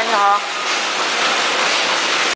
你好。